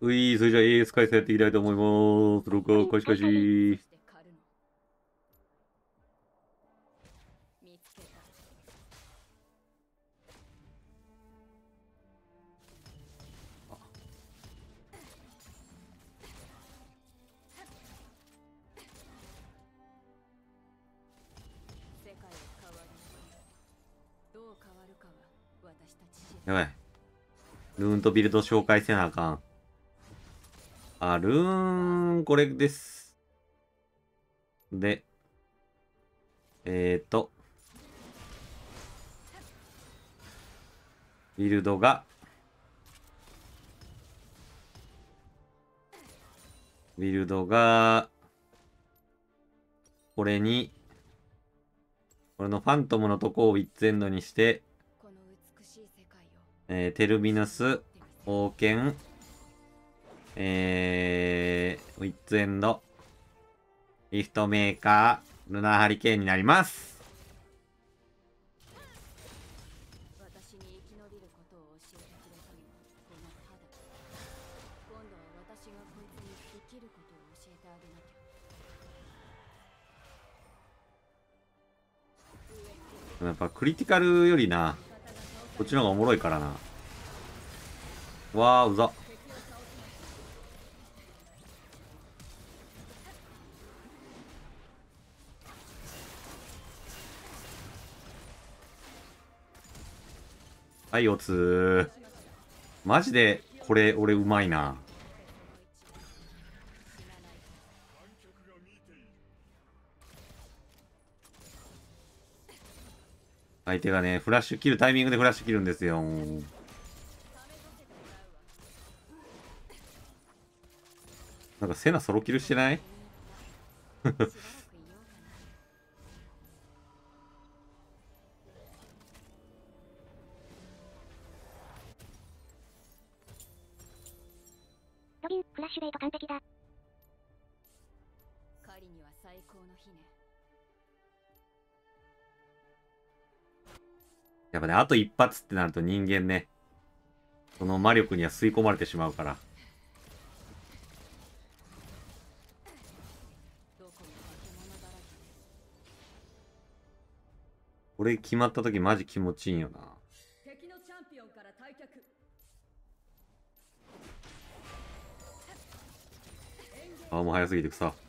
うい、それじゃあ AS 回戦やっていきたいと思います。録画開始開始。やばい。ルーンとビルド紹介せなあかん。あ、ルーン、これです。で、えーと、ビルドが、ビルドが、これに、これのファントムのとこをウィッツエンドにして、えーテルミナス、王権、えー、ウィッツエンド、リフトメーカー、ルナーハリケーンになります。やっぱクリティカルよりな、こっちの方がおもろいからな。わー、うざ。はい、おつ。マジで、これ、俺うまいな。相手がね、フラッシュ切るタイミングでフラッシュ切るんですよ。なんかセナソロキルしてない？ン、フラッシュベイト完璧だ。狩りには最高の日ねやっぱね、あと一発ってなると人間ね、その魔力には吸い込まれてしまうから。どこれ決まった時マジ気持ちいいんよな。あ、もう早すぎて草。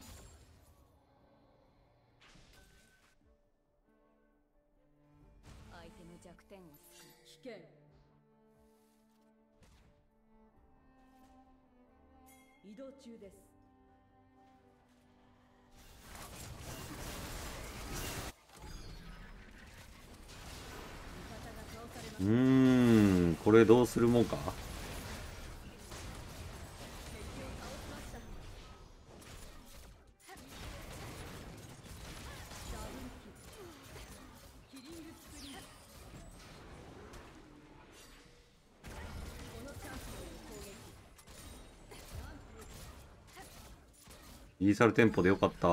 イーサルテンポでよかった。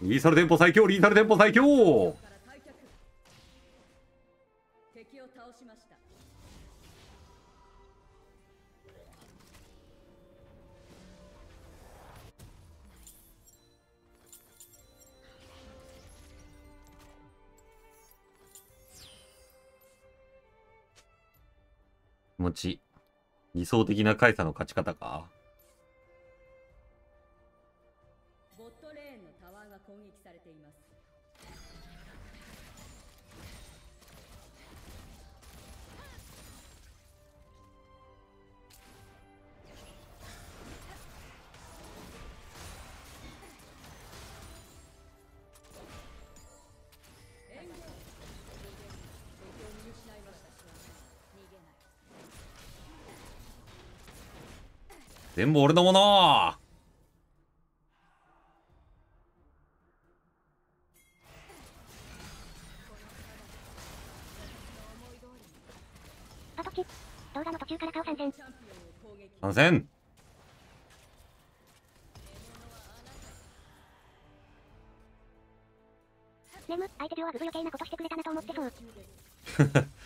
イーサルテンポ最強リーサルテンポ最強持ち。理想的なカイサの勝ち方か？全部俺のものパトキ。動画の途中から顔参戦。参戦ネム、相手デュオはグブ余計なことしてくれたなと思ってそう。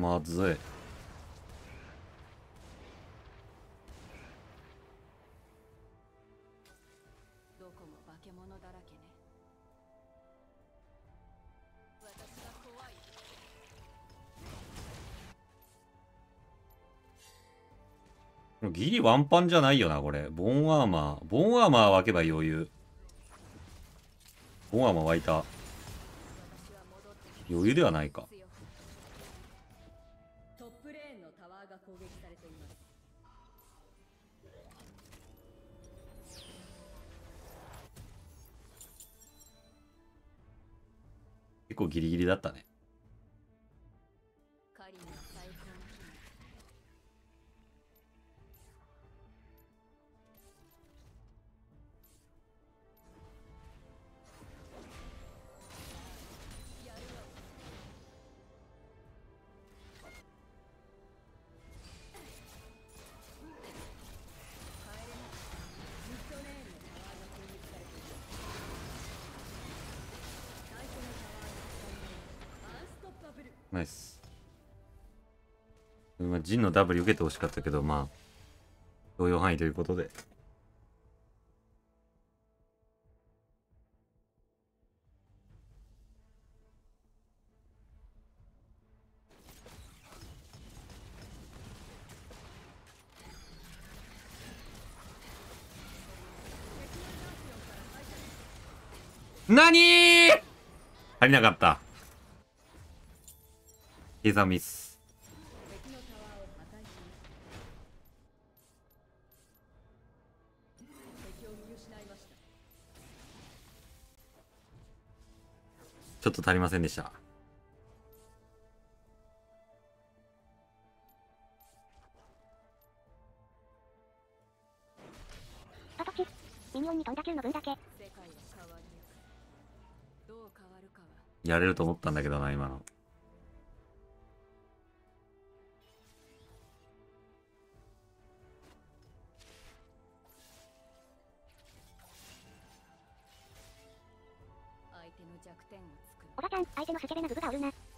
まずい。どこも化け物だらけね私が怖いギリワンパンじゃないよな、これ。ボーンアーマー。ボーンアーマー湧けば余裕。ボーンアーマー湧いた。余裕ではないか。構ギリギリだったね。ナイス。まあ、ジンの W 受けてほしかったけど、まあ、動揺範囲ということで。なにー？足りなかった。計算ミス。ちょっと足りませんでした。あとち。ミニオンに飛んだ球の分だけ。やれると思ったんだけどな、今の。おばちゃん、相手のスケベなグブがおるな。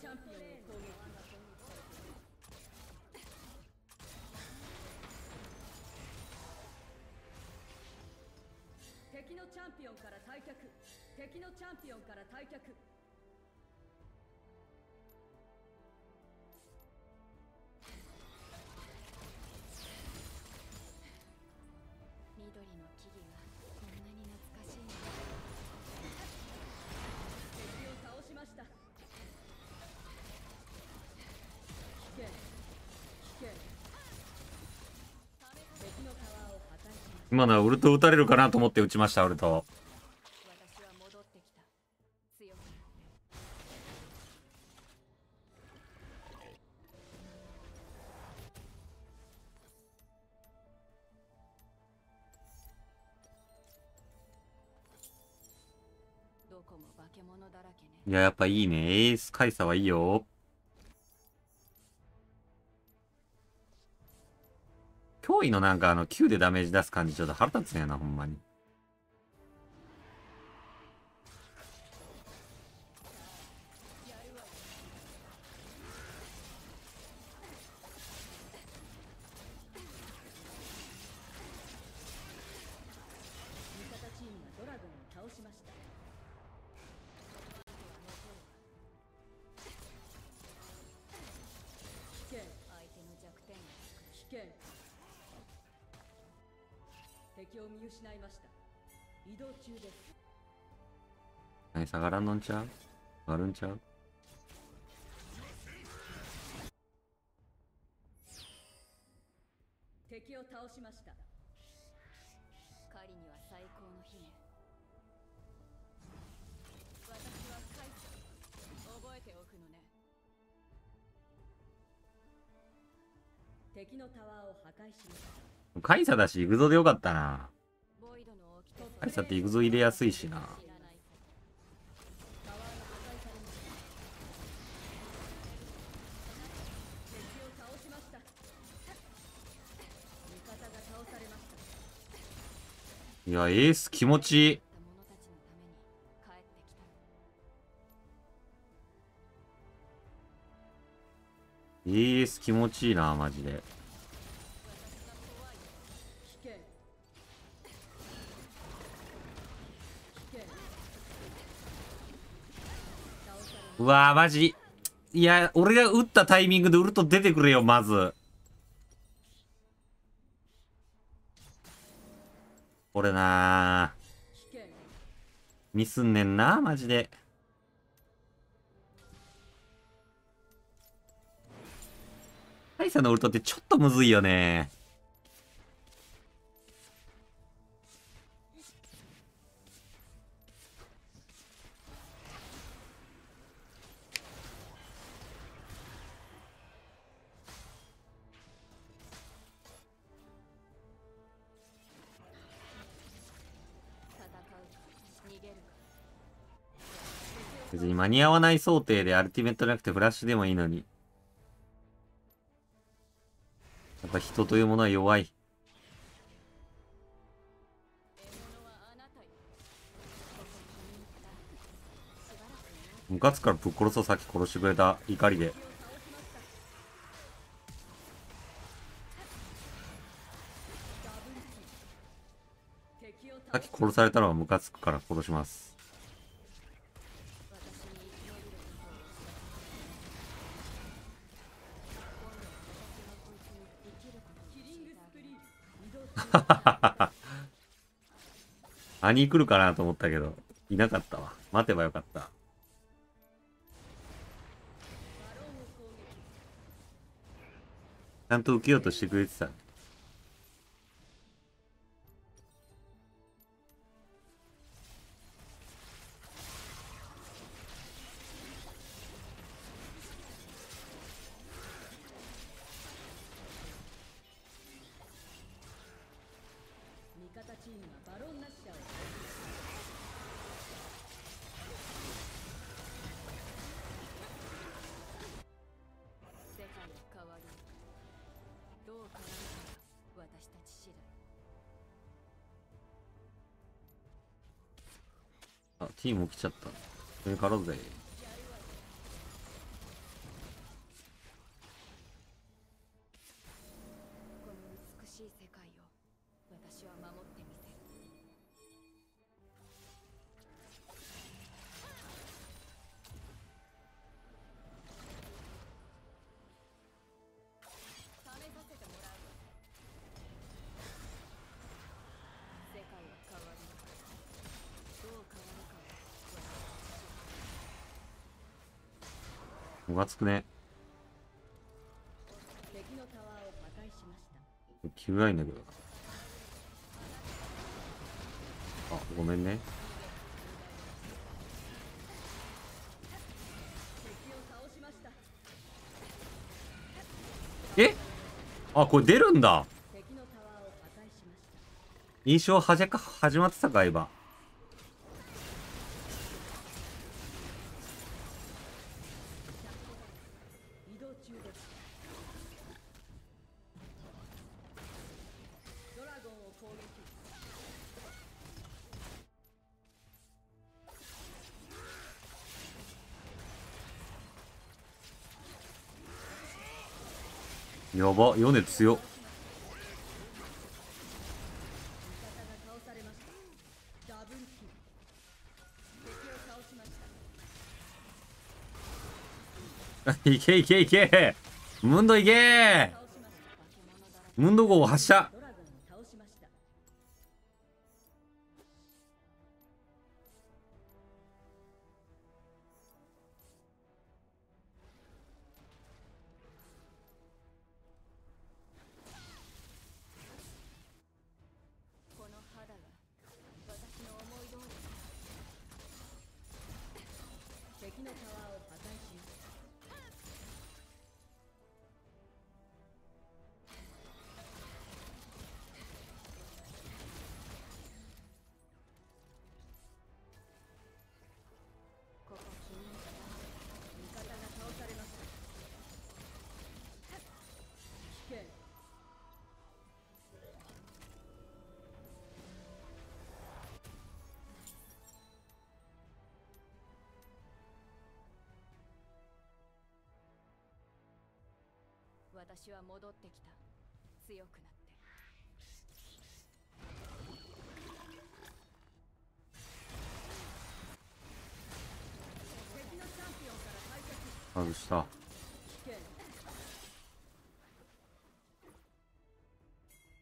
チャンピオンを攻撃敵のチャンピオンから退却。敵のチャンピオンから退却。今のはウルト打たれるかなと思って打ちました、ウルト。私は戻ってきた強どこも化け物だらけねいや、やっぱいいね。エースカイサはいいよ。脅威のなんかあの Q でダメージ出す感じちょっと腹立つねんな、ほんまに。を見失いました。移動中です。何下がらんのんちゃう？上がるんちゃう？敵を倒しました。狩りには最高の姫。私はカイ覚えておくのね。敵のタワーを破壊しました。カイサだし、行くぞでよかったな。カイサって行くぞ入れやすいしな。いや、エース気持ちいい。エース気持ちいいな、マジで。うわー、マジ。いや、俺が打ったタイミングでウルト出てくれよ、まず。これなーミスんねんな、マジで。カイサのウルトってちょっとむずいよね。間に合わない想定でアルティメットなくてフラッシュでもいいのに。やっぱ人というものは弱い。ムカつからぶっ殺そうさっき殺してくれた怒りで。さっき殺されたのはムカつくから殺します。兄来るかなと思ったけど、いなかったわ。待てばよかった。ちゃんと受けようとしてくれてた。チーム来ちゃった。上からぜ。ムカつくね。気分いいんだけど。あ、ごめんね。え？あ、これ出るんだ。印象はじゃか、始まってたか、今。やば、ヨネ強っ。いけいけいけ。ムンドいけ。ムンド号発射。the hell out 私は戻ってきた。強くなって。した。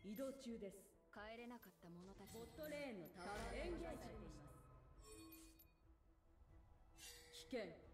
移動中です。帰れなかった者たち。ボットレーンのタワー。エンゲージ危険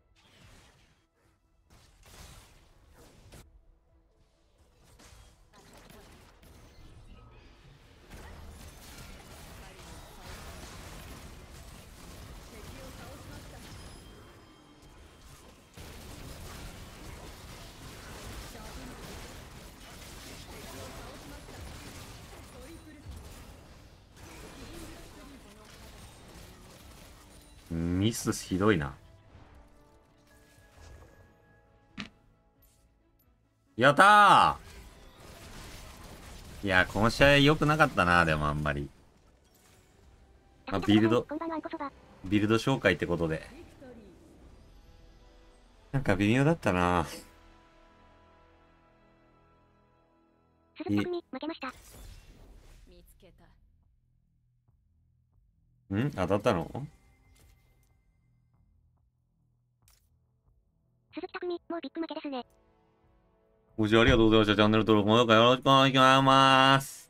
ミスひどいな。やったーいや、この試合良くなかったな、でもあんまり。まあビルド。ビルド紹介ってことで。なんか微妙だったな。鈴木匠、負けましたん？当たったの？鈴木匠、もうビッグ負けですね。ご視聴ありがとうございました。チャンネル登録もよろしくお願いします。